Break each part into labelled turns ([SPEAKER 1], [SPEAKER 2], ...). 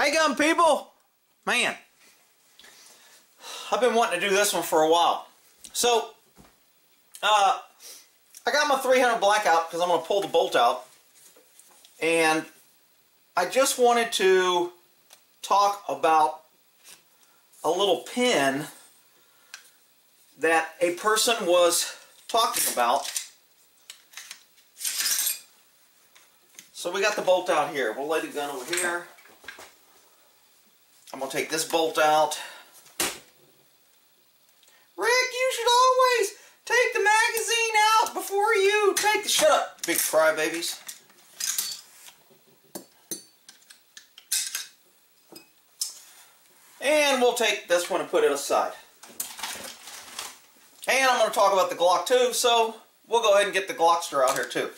[SPEAKER 1] Hey gun people! Man, I've been wanting to do this one for a while. So, uh, I got my 300 blackout because I'm going to pull the bolt out. And I just wanted to talk about a little pin that a person was talking about. So we got the bolt out here. We'll lay the gun over here. I'm going to take this bolt out. Rick, you should always take the magazine out before you take the... Shut up, big crybabies. And we'll take this one and put it aside. And I'm going to talk about the Glock too, so we'll go ahead and get the Glockster out here too.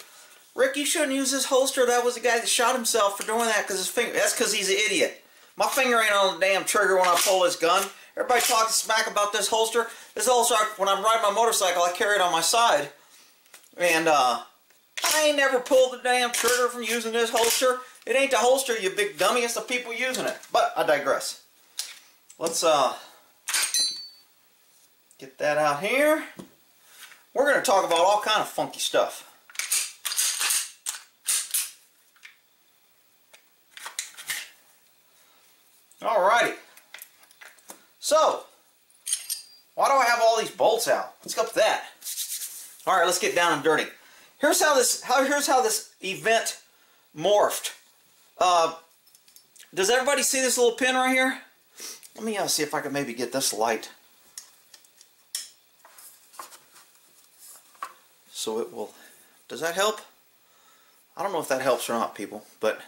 [SPEAKER 1] Rick, you shouldn't use this holster. That was the guy that shot himself for doing that because his finger. That's because he's an idiot. My finger ain't on the damn trigger when I pull this gun. Everybody talking smack about this holster. This holster, when I'm riding my motorcycle, I carry it on my side. And uh, I ain't never pulled the damn trigger from using this holster. It ain't the holster, you big dummy. It's the people using it. But I digress. Let's uh, get that out here. We're going to talk about all kind of funky stuff. Alrighty. So, why do I have all these bolts out? Let's go with that. Alright, let's get down and dirty. Here's how this how here's how this event morphed. Uh, does everybody see this little pin right here? Let me uh, see if I can maybe get this light. So it will, does that help? I don't know if that helps or not, people, but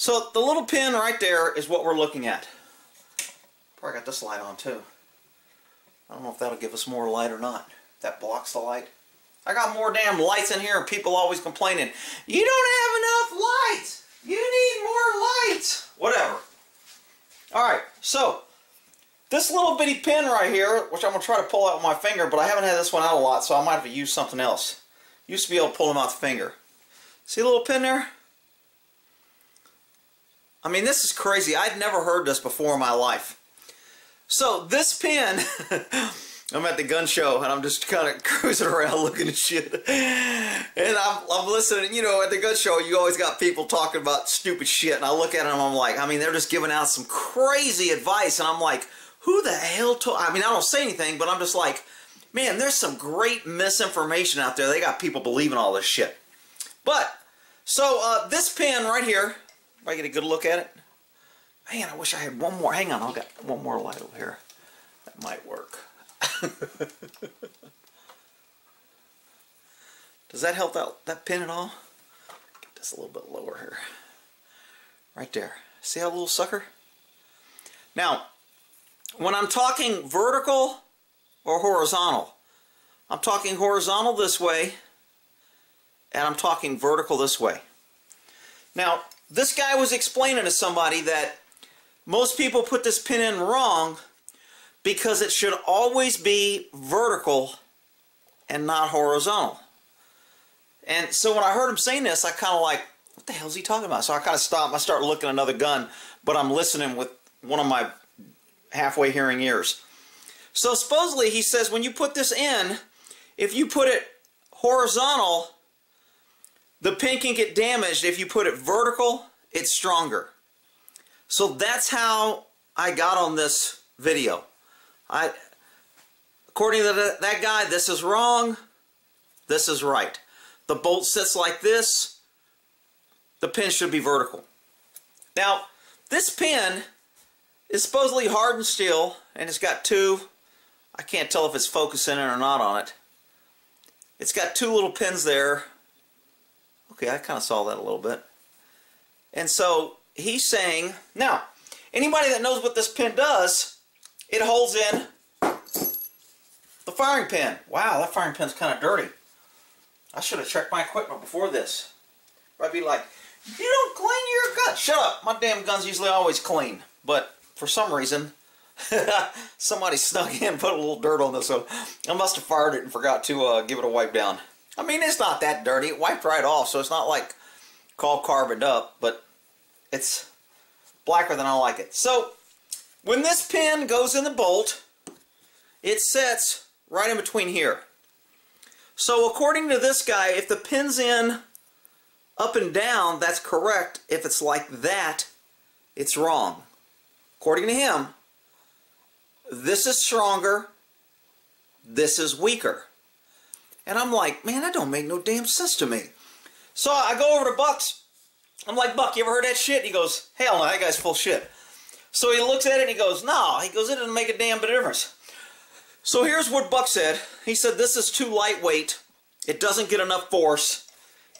[SPEAKER 1] so the little pin right there is what we're looking at. Probably got this light on too. I don't know if that'll give us more light or not. That blocks the light. I got more damn lights in here and people always complaining, you don't have enough lights. You need more lights. Whatever. Alright, so this little bitty pin right here, which I'm going to try to pull out with my finger, but I haven't had this one out a lot, so I might have to use something else. Used to be able to pull them out the finger. See a little pin there? I mean, this is crazy. I'd never heard this before in my life. So this pin, I'm at the gun show and I'm just kind of cruising around looking at shit. And I'm, I'm listening, you know, at the gun show, you always got people talking about stupid shit. And I look at them, I'm like, I mean, they're just giving out some crazy advice. And I'm like, who the hell told, I mean, I don't say anything, but I'm just like, man, there's some great misinformation out there. They got people believing all this shit. But, so uh, this pin right here, I get a good look at it. Man, I wish I had one more. Hang on, I've got one more light over here. That might work. Does that help that, that pin at all? Get this a little bit lower here. Right there. See that little sucker? Now, when I'm talking vertical or horizontal, I'm talking horizontal this way, and I'm talking vertical this way. Now, this guy was explaining to somebody that most people put this pin in wrong because it should always be vertical and not horizontal. And so when I heard him saying this, I kind of like, what the hell is he talking about? So I kind of stopped. I start looking at another gun, but I'm listening with one of my halfway hearing ears. So supposedly he says when you put this in, if you put it horizontal, the pin can get damaged. If you put it vertical, it's stronger. So that's how I got on this video. I, according to that guy, this is wrong. This is right. The bolt sits like this. The pin should be vertical. Now, this pin is supposedly hardened steel, and it's got two, I can't tell if it's focusing it or not on it. It's got two little pins there Okay, I kind of saw that a little bit. And so he's saying, now, anybody that knows what this pin does, it holds in the firing pin. Wow, that firing pin's kind of dirty. I should have checked my equipment before this. I'd be like, you don't clean your gun. Shut up. My damn gun's usually always clean. But for some reason, somebody snuck in and put a little dirt on this. So I must have fired it and forgot to uh, give it a wipe down. I mean, it's not that dirty. It wiped right off, so it's not like all carboned up, but it's blacker than I like it. So when this pin goes in the bolt, it sets right in between here. So according to this guy, if the pin's in up and down, that's correct. If it's like that, it's wrong. According to him, this is stronger, this is weaker. And I'm like, man, that don't make no damn sense to me. So I go over to Buck's. I'm like, Buck, you ever heard that shit? He goes, hell no, that guy's full shit. So he looks at it and he goes, no. He goes, it doesn't make a damn bit of difference. So here's what Buck said. He said, this is too lightweight. It doesn't get enough force.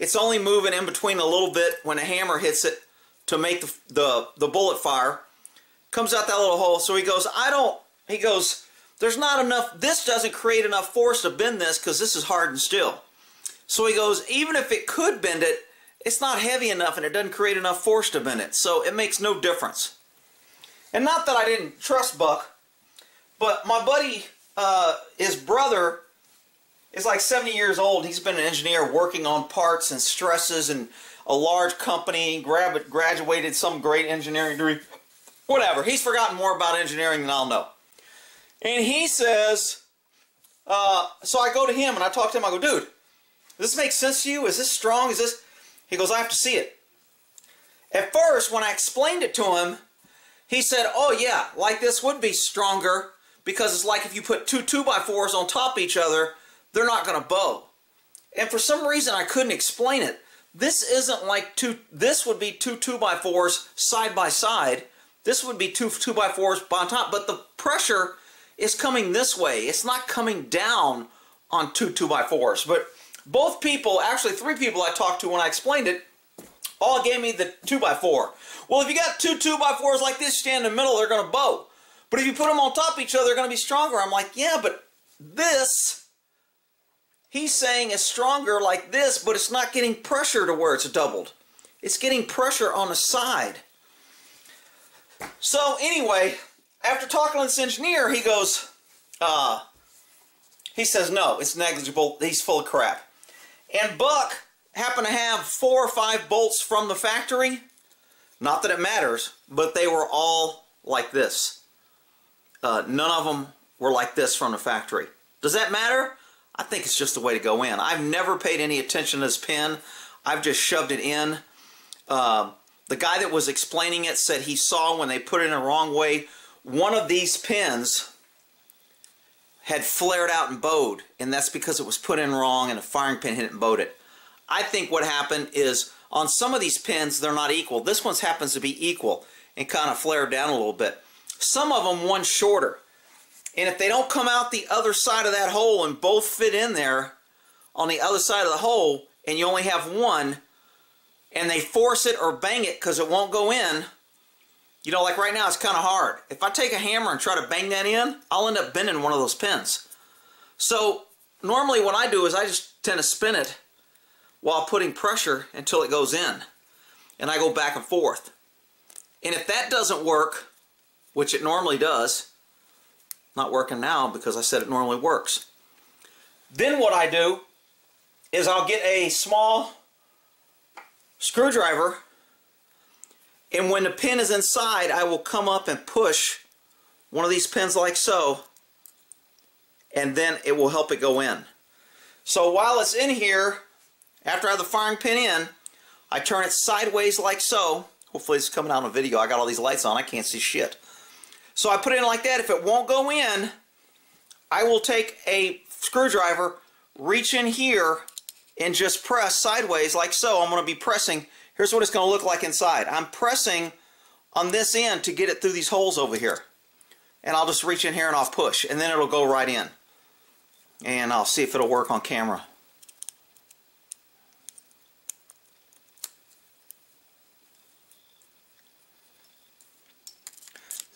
[SPEAKER 1] It's only moving in between a little bit when a hammer hits it to make the, the, the bullet fire. Comes out that little hole. So he goes, I don't, he goes, there's not enough, this doesn't create enough force to bend this because this is hardened steel. So he goes, even if it could bend it, it's not heavy enough and it doesn't create enough force to bend it. So it makes no difference. And not that I didn't trust Buck, but my buddy, uh, his brother, is like 70 years old. He's been an engineer working on parts and stresses and a large company, graduated some great engineering degree. Whatever. He's forgotten more about engineering than I'll know. And he says, uh, so I go to him and I talk to him. I go, dude, does this make sense to you? Is this strong? Is this? He goes, I have to see it. At first, when I explained it to him, he said, oh yeah, like this would be stronger because it's like if you put two 2x4s on top of each other, they're not going to bow. And for some reason, I couldn't explain it. This isn't like two, this would be two 2x4s side by side. This would be two 2x4s on top, but the pressure is coming this way. It's not coming down on two 2x4s. But both people, actually three people I talked to when I explained it, all gave me the 2x4. Well, if you got two 2x4s like this, stand in the middle, they're going to bow. But if you put them on top of each other, they're going to be stronger. I'm like, yeah, but this, he's saying is stronger like this, but it's not getting pressure to where it's doubled. It's getting pressure on the side. So anyway, after talking to this engineer, he goes, uh, he says, no, it's negligible. He's full of crap. And Buck happened to have four or five bolts from the factory. Not that it matters, but they were all like this. Uh, none of them were like this from the factory. Does that matter? I think it's just the way to go in. I've never paid any attention to this pin. I've just shoved it in. Uh, the guy that was explaining it said he saw when they put it in the wrong way, one of these pins had flared out and bowed, and that's because it was put in wrong and a firing pin hit it and bowed it. I think what happened is on some of these pins, they're not equal. This one happens to be equal and kind of flared down a little bit. Some of them, one shorter. And if they don't come out the other side of that hole and both fit in there on the other side of the hole, and you only have one, and they force it or bang it because it won't go in, you know, like right now, it's kind of hard. If I take a hammer and try to bang that in, I'll end up bending one of those pins. So normally what I do is I just tend to spin it while putting pressure until it goes in. And I go back and forth. And if that doesn't work, which it normally does, not working now because I said it normally works. Then what I do is I'll get a small screwdriver and when the pin is inside, I will come up and push one of these pins like so, and then it will help it go in. So while it's in here, after I have the firing pin in, I turn it sideways like so. Hopefully it's coming out on video. I got all these lights on. I can't see shit. So I put it in like that. If it won't go in, I will take a screwdriver, reach in here, and just press sideways like so. I'm going to be pressing Here's what it's going to look like inside. I'm pressing on this end to get it through these holes over here. And I'll just reach in here and I'll push. And then it'll go right in. And I'll see if it'll work on camera.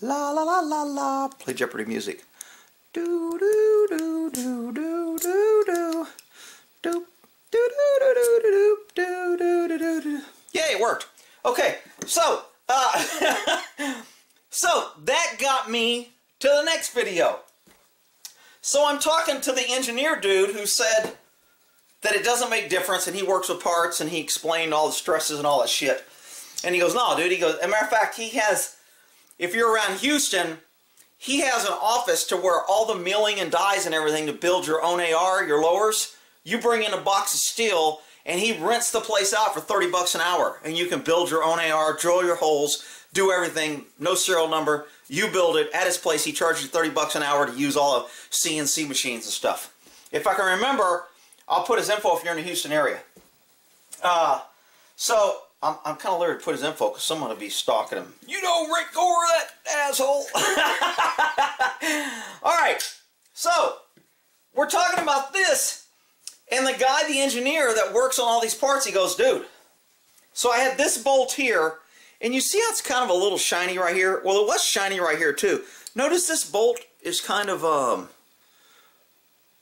[SPEAKER 1] La la la la la. Play Jeopardy music. Do do do do do do do. Do do do do do do do do do do. Yay, it worked. Okay, so, uh, so that got me to the next video. So I'm talking to the engineer dude who said that it doesn't make difference and he works with parts and he explained all the stresses and all that shit. And he goes, no, dude. He goes, as a matter of fact, he has, if you're around Houston, he has an office to where all the milling and dies and everything to build your own AR, your lowers, you bring in a box of steel and he rents the place out for 30 bucks an hour. And you can build your own AR, drill your holes, do everything, no serial number. You build it at his place. He charges you 30 bucks an hour to use all the CNC machines and stuff. If I can remember, I'll put his info if you're in the Houston area. Uh, so I'm, I'm kind of leery to put his info because someone will be stalking him. You know Rick Gore, that asshole. All right, so we're talking about this, and the guy, the engineer that works on all these parts, he goes, dude. So I had this bolt here, and you see how it's kind of a little shiny right here? Well, it was shiny right here too. Notice this bolt is kind of, um,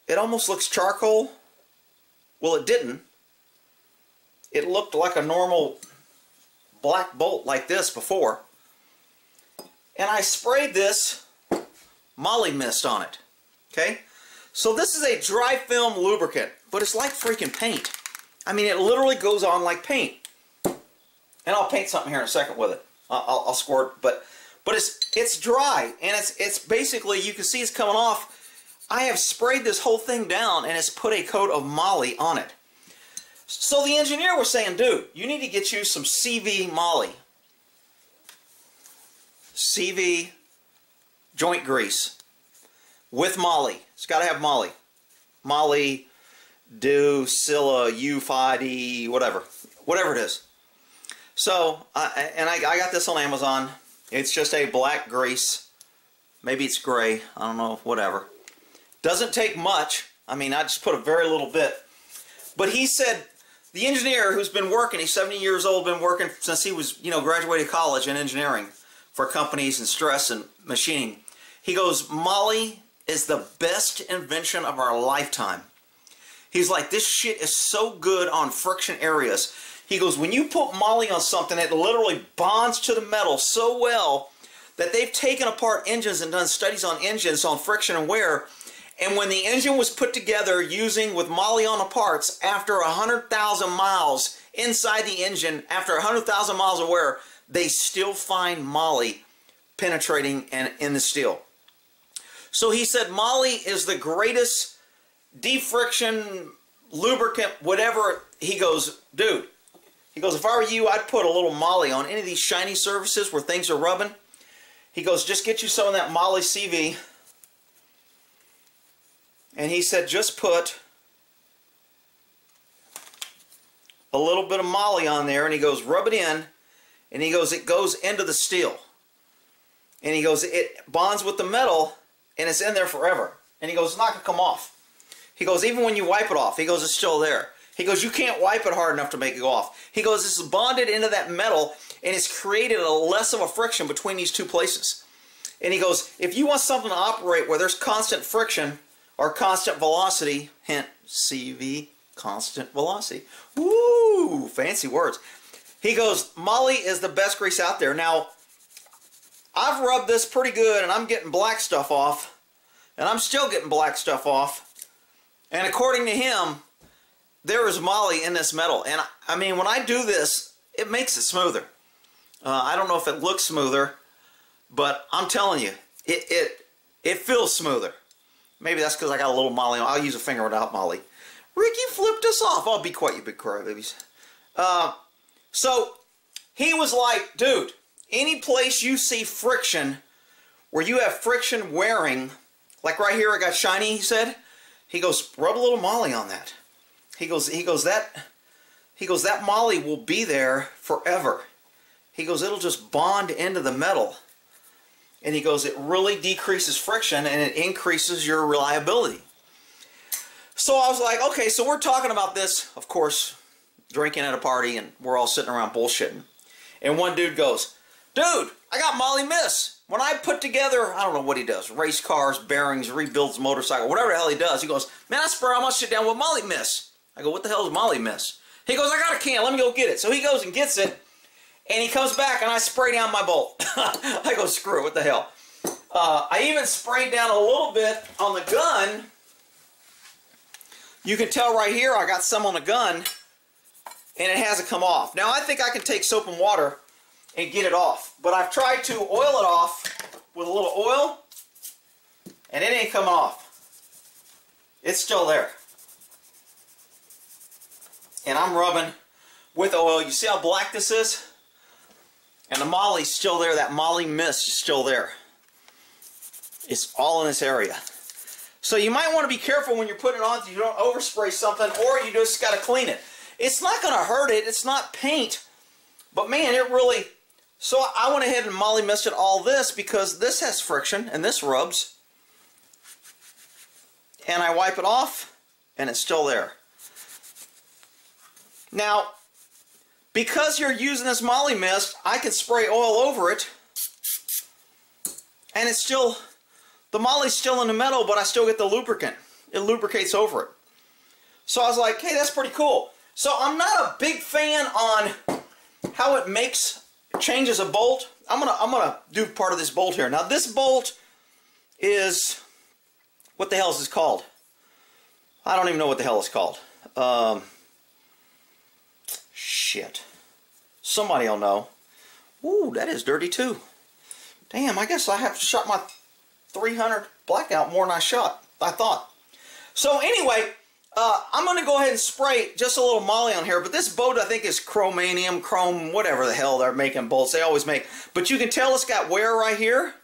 [SPEAKER 1] it almost looks charcoal. Well, it didn't. It looked like a normal black bolt like this before. And I sprayed this Moly Mist on it. Okay? So this is a dry film lubricant, but it's like freaking paint. I mean, it literally goes on like paint. And I'll paint something here in a second with it. I'll, I'll squirt, but but it's it's dry and it's it's basically you can see it's coming off. I have sprayed this whole thing down and it's put a coat of moly on it. So the engineer was saying, dude, you need to get you some CV moly. CV joint grease with moly. It's got to have moly. Moly, do, Scylla, U5D, whatever. Whatever it is. So, and I, I got this on Amazon. It's just a black grease. Maybe it's gray. I don't know. Whatever. Doesn't take much. I mean, I just put a very little bit. But he said the engineer who's been working, he's 70 years old, been working since he was, you know, graduated college in engineering for companies and stress and machining. He goes, Moly is the best invention of our lifetime. He's like, this shit is so good on friction areas. He goes, when you put moly on something, it literally bonds to the metal so well that they've taken apart engines and done studies on engines on friction and wear and when the engine was put together using with moly on the parts after 100,000 miles inside the engine, after 100,000 miles of wear, they still find moly penetrating and in the steel. So he said moly is the greatest defriction, lubricant, whatever. He goes, dude, he goes, if I were you, I'd put a little moly on any of these shiny surfaces where things are rubbing. He goes, just get you some of that moly CV and he said, just put a little bit of moly on there. And he goes, rub it in. And he goes, it goes into the steel. And he goes, it bonds with the metal and it's in there forever. And he goes, it's not going to come off. He goes, even when you wipe it off, he goes, it's still there. He goes, you can't wipe it hard enough to make it go off. He goes, is bonded into that metal and it's created a less of a friction between these two places. And he goes, if you want something to operate where there's constant friction, or constant velocity, hint CV, constant velocity. Woo, fancy words. He goes, Moly is the best grease out there. Now, I've rubbed this pretty good and I'm getting black stuff off. And I'm still getting black stuff off. And according to him, there is moly in this metal. And I mean, when I do this, it makes it smoother. Uh, I don't know if it looks smoother, but I'm telling you, it, it, it feels smoother. Maybe that's because I got a little moly on. I'll use a finger without moly. Ricky flipped us off. I'll be quiet, you big crybabies. Uh, so he was like, dude, any place you see friction, where you have friction wearing, like right here I got shiny, he said, he goes, rub a little moly on that. He goes, he goes, that, he goes, that moly will be there forever. He goes, it'll just bond into the metal. And he goes, it really decreases friction and it increases your reliability. So I was like, okay, so we're talking about this, of course, drinking at a party and we're all sitting around bullshitting. And one dude goes, dude, I got Moly Mist. When I put together, I don't know what he does, race cars, bearings, rebuilds motorcycle, whatever the hell he does, he goes, man, I spray all my shit down with Moly Miss. I go, what the hell is Moly Miss? He goes, I got a can, let me go get it. So he goes and gets it, and he comes back and I spray down my bolt. I go, screw it, what the hell. Uh, I even sprayed down a little bit on the gun. You can tell right here I got some on the gun and it hasn't come off. Now I think I can take soap and water and get it off. But I've tried to oil it off with a little oil and it ain't coming off. It's still there. And I'm rubbing with oil. You see how black this is? And the moly's still there. That moly mist is still there. It's all in this area. So you might want to be careful when you're putting it on so you don't overspray something or you just got to clean it. It's not going to hurt it. It's not paint. But man, it really... So I went ahead and moly misted all this because this has friction and this rubs. And I wipe it off and it's still there. Now, because you're using this moly mist, I can spray oil over it and it's still the moly's still in the metal, but I still get the lubricant. It lubricates over it. So I was like, hey, that's pretty cool. So I'm not a big fan on how it makes, changes a bolt. I'm gonna, I'm gonna do part of this bolt here. Now this bolt is, what the hell is this called? I don't even know what the hell it's called. Um, shit. Somebody will know. Ooh, that is dirty too. Damn, I guess I have shot my 300 blackout more than I shot. I thought. So anyway, uh, I'm going to go ahead and spray just a little moly on here. But this boat, I think, is chromanium, chrome, whatever the hell they're making bolts. They always make. But you can tell it's got wear right here.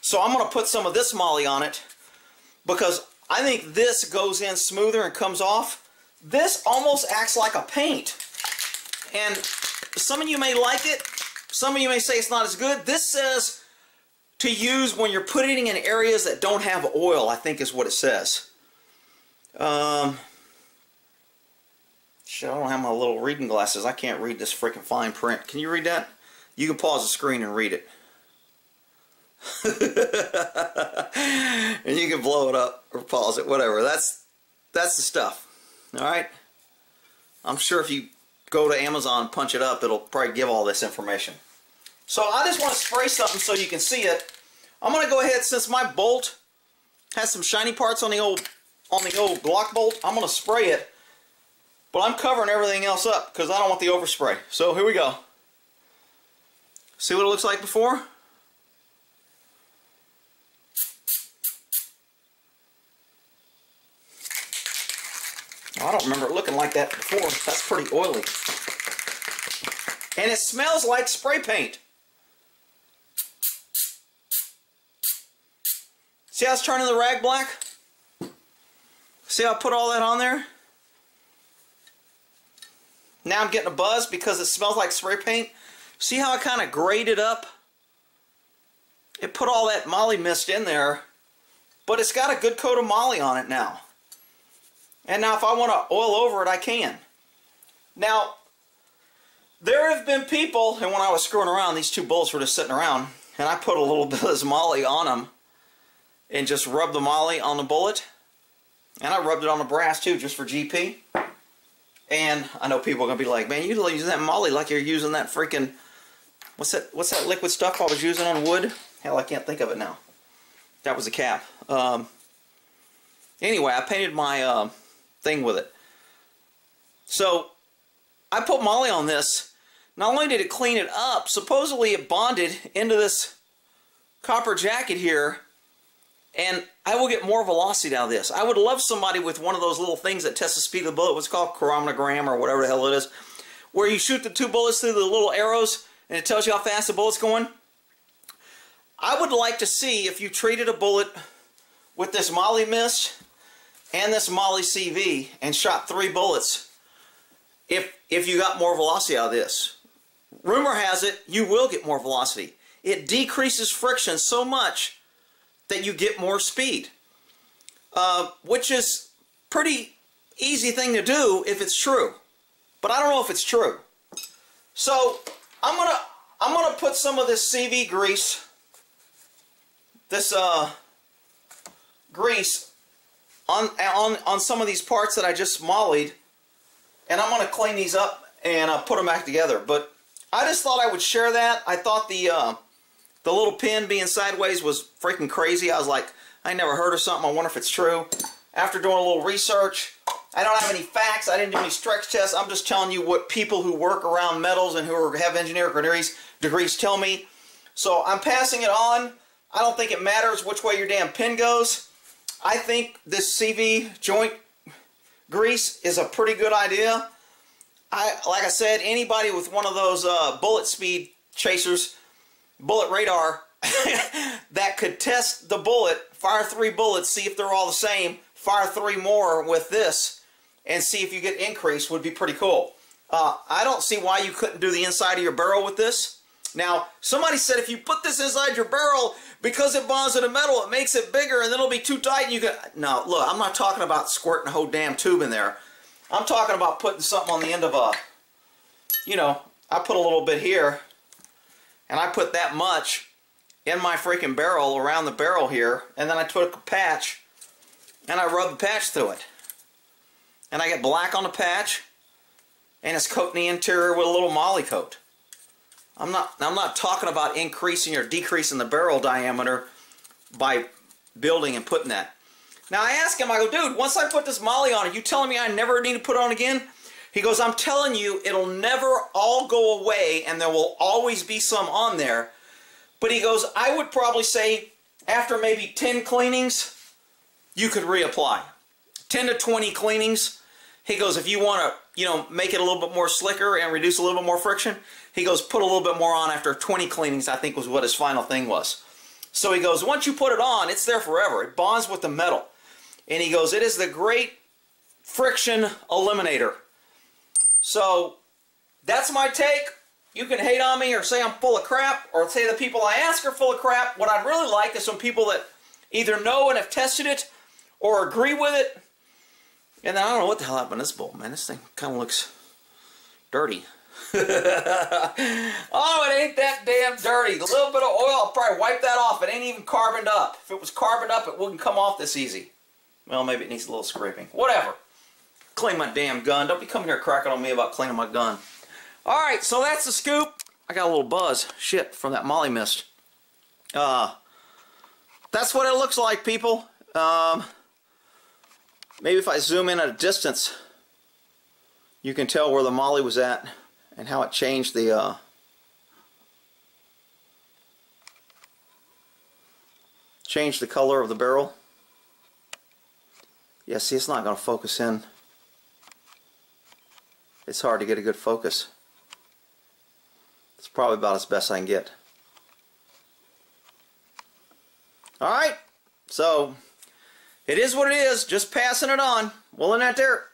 [SPEAKER 1] So I'm going to put some of this moly on it because I think this goes in smoother and comes off. This almost acts like a paint. And some of you may like it. Some of you may say it's not as good. This says to use when you're putting in areas that don't have oil, I think is what it says. Um, shit, I don't have my little reading glasses. I can't read this freaking fine print. Can you read that? You can pause the screen and read it. and you can blow it up or pause it, whatever. That's that's the stuff. All right. I'm sure if you go to Amazon and punch it up, it'll probably give all this information. So I just want to spray something so you can see it. I'm going to go ahead, since my bolt has some shiny parts on the old on the old Glock bolt, I'm going to spray it. But I'm covering everything else up because I don't want the overspray. So here we go. See what it looks like before? I don't remember it looking like that before. That's pretty oily. And it smells like spray paint. See how it's turning the rag black? See how I put all that on there? Now I'm getting a buzz because it smells like spray paint. See how I kind of grated up? It put all that moly mist in there, but it's got a good coat of moly on it now. And now if I want to oil over it, I can. Now, there have been people, and when I was screwing around, these two bolts were just sitting around, and I put a little bit of this moly on them and just rubbed the moly on the bullet. And I rubbed it on the brass too, just for GP. And I know people are gonna be like, "Man, you're using that moly like you're using that freaking what's that? What's that liquid stuff I was using on wood? Hell, I can't think of it now. That was a cap. Um, anyway, I painted my uh, thing with it. So I put moly on this. Not only did it clean it up, supposedly it bonded into this copper jacket here and I will get more velocity out of this. I would love somebody with one of those little things that tests the speed of the bullet, what's called chronogram or whatever the hell it is, where you shoot the two bullets through the little arrows and it tells you how fast the bullet's going. I would like to see if you treated a bullet with this Moly Mist and this Moly CV and shot three bullets, if, if you got more velocity out of this. Rumor has it you will get more velocity. It decreases friction so much that you get more speed. Uh, which is pretty easy thing to do if it's true. But I don't know if it's true. So I'm gonna I'm gonna put some of this CV grease, this uh, grease on on on some of these parts that I just mollied, and I'm gonna clean these up and uh, put them back together. But I just thought I would share that. I thought the uh, the little pin being sideways was freaking crazy. I was like, I never heard of something. I wonder if it's true. After doing a little research, I don't have any facts. I didn't do any stress tests. I'm just telling you what people who work around metals and who have engineering degrees, degrees tell me. So I'm passing it on. I don't think it matters which way your damn pin goes. I think this CV joint grease is a pretty good idea. I Like I said, anybody with one of those uh, bullet speed chasers, bullet radar, that could test the bullet, fire three bullets, see if they're all the same, fire three more with this, and see if you get increase would be pretty cool. Uh, I don't see why you couldn't do the inside of your barrel with this. Now, somebody said if you put this inside your barrel, because it bonds to the metal, it makes it bigger and then it'll be too tight and you can... No, look, I'm not talking about squirting a whole damn tube in there. I'm talking about putting something on the end of a... You know, I put a little bit here and I put that much in my freaking barrel, around the barrel here, and then I took a patch and I rubbed the patch through it. And I get black on the patch and it's coating the interior with a little moly coat. I'm not I'm not talking about increasing or decreasing the barrel diameter by building and putting that. Now I ask him, I go, dude, once I put this moly on, are you telling me I never need to put it on again? He goes, I'm telling you, it'll never all go away and there will always be some on there. But he goes, I would probably say after maybe 10 cleanings, you could reapply. 10 to 20 cleanings. He goes, if you want to, you know, make it a little bit more slicker and reduce a little bit more friction, he goes, put a little bit more on after 20 cleanings, I think was what his final thing was. So he goes, once you put it on, it's there forever. It bonds with the metal. And he goes, it is the great friction eliminator. So that's my take. You can hate on me or say I'm full of crap or say the people I ask are full of crap. What I'd really like is some people that either know and have tested it or agree with it. And I don't know what the hell happened to this bolt, man. This thing kind of looks dirty. oh, it ain't that damn dirty. A little bit of oil, I'll probably wipe that off. It ain't even carboned up. If it was carboned up, it wouldn't come off this easy. Well, maybe it needs a little scraping. Whatever. Clean my damn gun. Don't be coming here cracking on me about cleaning my gun. Alright, so that's the scoop. I got a little buzz. Shit, from that moly mist. Uh, that's what it looks like, people. Um, maybe if I zoom in at a distance, you can tell where the moly was at and how it changed the uh, changed the color of the barrel. Yeah, see, it's not going to focus in. It's hard to get a good focus. It's probably about as best I can get. Alright, so it is what it is. Just passing it on. Well, in that there,